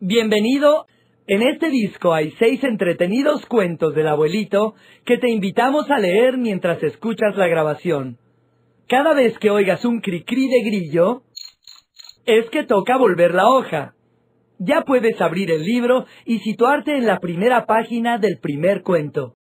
Bienvenido. En este disco hay seis entretenidos cuentos del abuelito que te invitamos a leer mientras escuchas la grabación. Cada vez que oigas un cri-cri de grillo, es que toca volver la hoja. Ya puedes abrir el libro y situarte en la primera página del primer cuento.